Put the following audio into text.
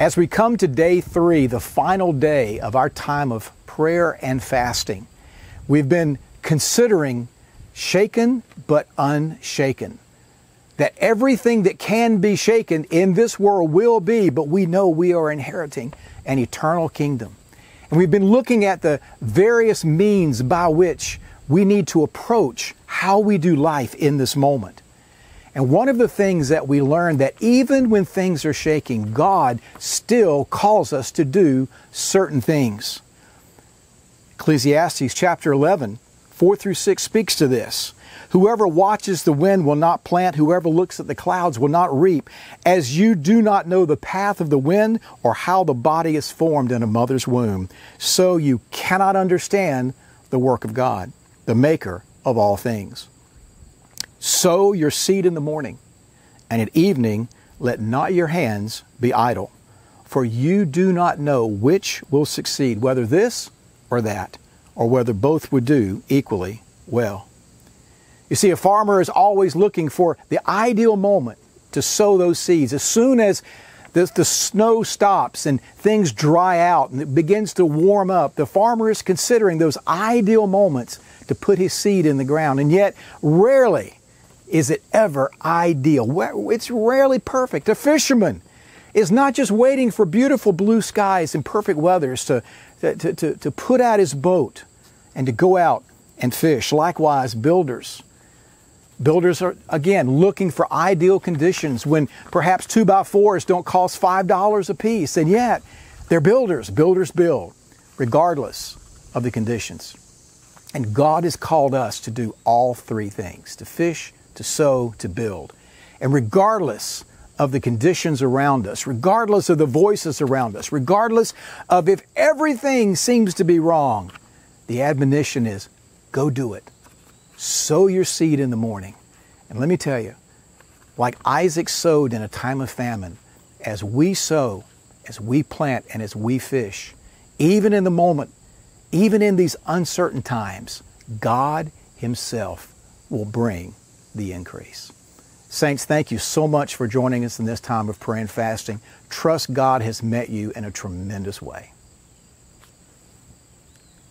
As we come to day three, the final day of our time of prayer and fasting, we've been considering shaken but unshaken. That everything that can be shaken in this world will be, but we know we are inheriting an eternal kingdom. And we've been looking at the various means by which we need to approach how we do life in this moment. And one of the things that we learn that even when things are shaking, God still calls us to do certain things. Ecclesiastes chapter 11, 4 through 6 speaks to this. Whoever watches the wind will not plant, whoever looks at the clouds will not reap. As you do not know the path of the wind or how the body is formed in a mother's womb, so you cannot understand the work of God, the maker of all things. Sow your seed in the morning, and at evening let not your hands be idle, for you do not know which will succeed, whether this or that, or whether both would do equally well. You see, a farmer is always looking for the ideal moment to sow those seeds. As soon as the, the snow stops and things dry out and it begins to warm up, the farmer is considering those ideal moments to put his seed in the ground. And yet, rarely is it ever ideal. It's rarely perfect. A fisherman is not just waiting for beautiful blue skies and perfect weathers to, to, to, to put out his boat and to go out and fish. Likewise, builders Builders are, again, looking for ideal conditions when perhaps 2 by 4s don't cost $5 a piece. And yet, they're builders. Builders build, regardless of the conditions. And God has called us to do all three things to fish, to sow, to build. And regardless of the conditions around us, regardless of the voices around us, regardless of if everything seems to be wrong, the admonition is go do it sow your seed in the morning. And let me tell you, like Isaac sowed in a time of famine, as we sow, as we plant, and as we fish, even in the moment, even in these uncertain times, God Himself will bring the increase. Saints, thank you so much for joining us in this time of prayer and fasting. Trust God has met you in a tremendous way.